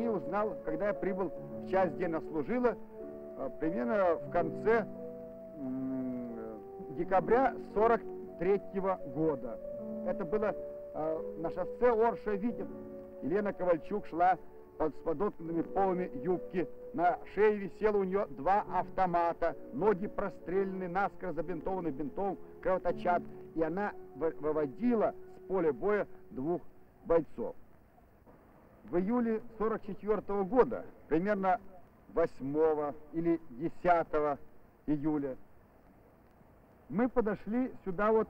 ней узнал, когда я прибыл в часть, где она служила, э, примерно в конце декабря 43 -го года. Это было э, на шоссе Орша-Витеб. Елена Ковальчук шла с подотканными полами юбки. На шее висело у нее два автомата, ноги прострелены, наскоро забинтованы бинтом, кровоточат. И она выводила с поля боя двух бойцов. В июле 44 -го года, примерно 8 или 10 июля, мы подошли сюда вот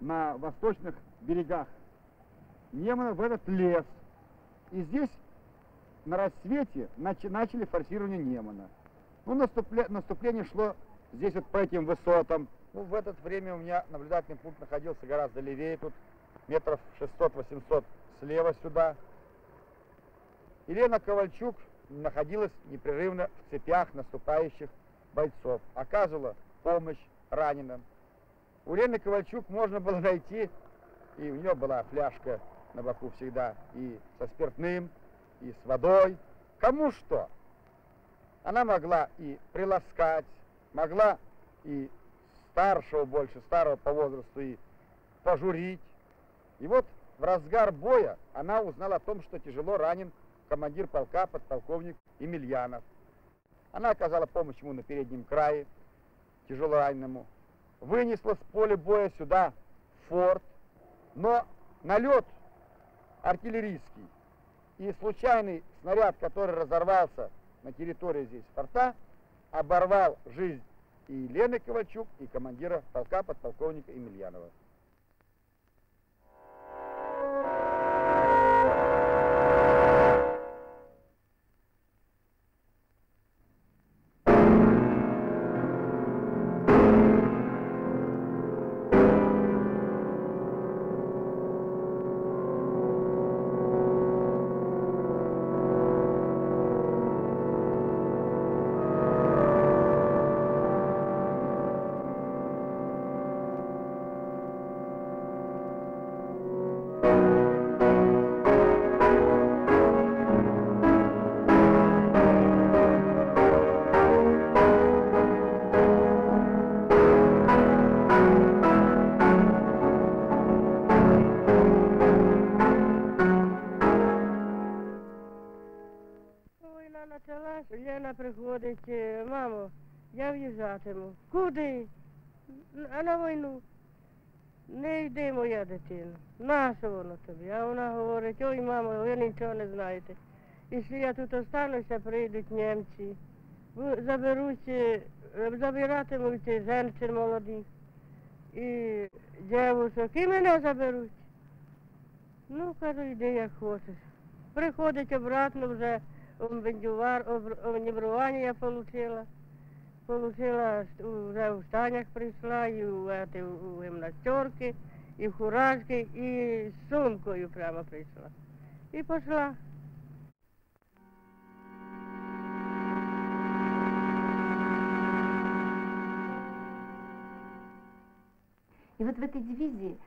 на восточных берегах Немана в этот лес. И здесь на рассвете начали форсирование Немана. Ну, наступле, наступление шло здесь вот по этим высотам. Ну, в это время у меня наблюдательный пункт находился гораздо левее, тут метров 600-800 слева сюда. Елена Ковальчук находилась непрерывно в цепях наступающих бойцов, оказывала помощь раненым. У Лены Ковальчук можно было найти, и у нее была фляжка на боку всегда, и со спиртным, и с водой. Кому что? Она могла и приласкать, могла и старшего больше, старого по возрасту, и пожурить. И вот в разгар боя она узнала о том, что тяжело ранен командир полка, подполковник Емельянов. Она оказала помощь ему на переднем крае, тяжелораненому, вынесла с поля боя сюда форт, но налет артиллерийский и случайный снаряд, который разорвался на территории здесь форта, оборвал жизнь и Лены Ковальчук, и командира полка подполковника Емельянова. Я в'їжджатиму. Куди? А на війну. Не йди, моя дитина. Нащо воно тобі? А вона говорить, ой, мамо, ви нічого не знаєте. Якщо я тут остануся, прийдуть німці. Заберуть, е, забиратимуть жінчин молодих і дівчинок, і мене заберуть. Ну, кажу, йди як хочеш. Приходить обратно вже обнебрование я получила. Получила, уже в станях прийшла, і в, эти, в гимнастерки, і в хуражки, і з сумкою прямо прийшла. І пішла. И вот в этой дивизии,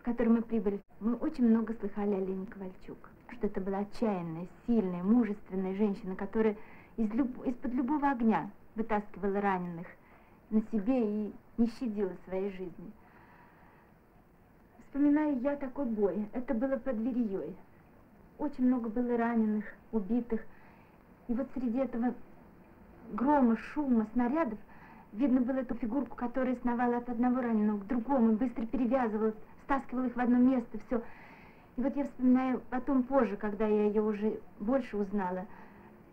в которой мы прибыли, мы очень много слыхали о Лене Ковальчук что это была отчаянная, сильная, мужественная женщина, которая из люб... из-под любого огня вытаскивала раненых на себе и не щадила своей жизни. Вспоминаю я такой бой. Это было под Вереей. Очень много было раненых, убитых. И вот среди этого грома, шума, снарядов видно было эту фигурку, которая сновала от одного раненого к другому, быстро перевязывала, стаскивала их в одно место, все. И вот я вспоминаю потом позже, когда я ее уже больше узнала,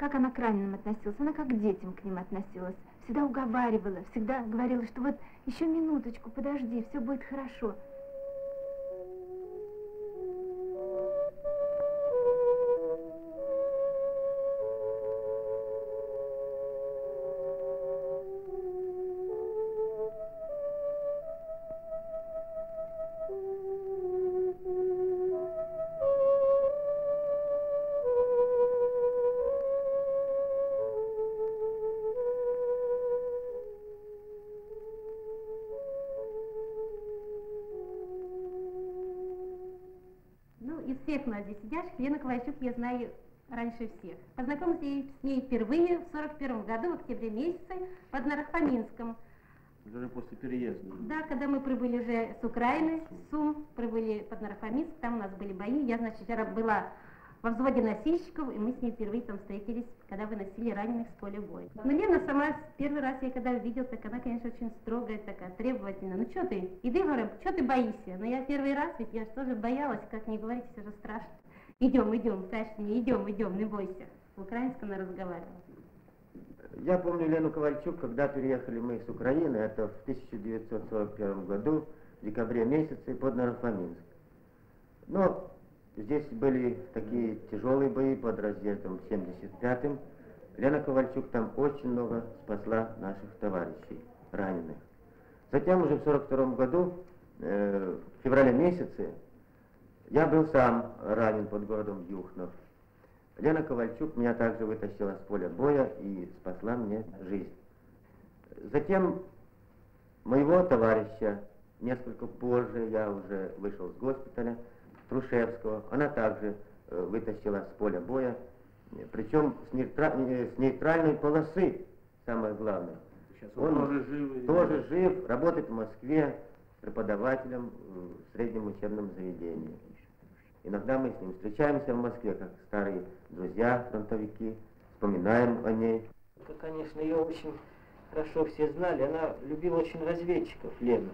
как она к раненым относилась. Она как к детям к ним относилась. Всегда уговаривала, всегда говорила, что вот еще минуточку, подожди, все будет хорошо. Всех нас здесь сидящих Лену Ковальчук я знаю раньше всех. Познакомилась я с ней впервые в 41 году, в октябре месяце, под Нарахпоминском. Уже после переезда. Да, когда мы прибыли уже с Украины, с Сум, прибыли под Нарахпоминск, там у нас были бои. Я, значит, вчера была во взводе носильщиков, и мы с ней впервые там встретились, когда выносили раненых с поля боя. Но Лена сама, первый раз я когда увидела, так она, конечно, очень строгая такая, требовательная. Ну что ты, иди, говорю, что ты боишься? Но я первый раз, ведь я же тоже боялась, как не говорить, все же страшно. Идем, идем, скажешь мне, идем, идем, не бойся. В украинском она разговаривала. Я помню Лену Ковальчук, когда переехали мы с Украины, это в 1941 году, в декабре месяце, под Нарфаминск. Но здесь были такие тяжелые бои под разъездом 75-м. Лена Ковальчук там очень много спасла наших товарищей, раненых. Затем уже в 42 году, э, в феврале месяце, я был сам ранен под городом Юхнов. Лена Ковальчук меня также вытащила с поля боя и спасла мне жизнь. Затем моего товарища, несколько позже, я уже вышел с госпиталя, Трушевского, она также э, вытащила с поля боя, причем с, нейтра... с нейтральной полосы, самое главное. Сейчас он, он тоже жив. Тоже жив, работает в Москве преподавателем в среднем учебном заведении. Иногда мы с ним встречаемся в Москве, как старые друзья, фронтовики, вспоминаем о ней. Это, конечно, ее очень хорошо все знали. Она любила очень разведчиков, Лена.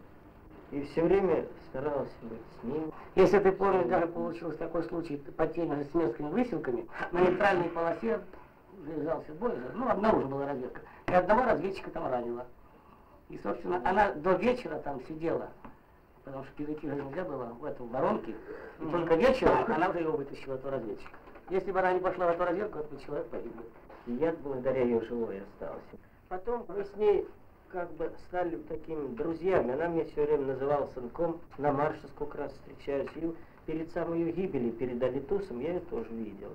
И все время старалась быть с ним. Если ты помнишь, даже получился такой случай потери с немецкими выселками, на нейтральной полосе ввязался бой, ну, обнаружена была разведка. И одного разведчика там ранила. И, собственно, она до вечера там сидела, потому что перейти уже нельзя было в эту воронке. И только вечером она уже его вытащила, эту разведчика. Если бы она не пошла в эту разведку, этот человек погиб бы. И я благодаря ее живой остался. Потом мы с ней как бы стали такими друзьями. Она мне все время называла сынком. На марше сколько раз встречаюсь. И перед самой ее гибелью, перед Алитусом, я ее тоже видел.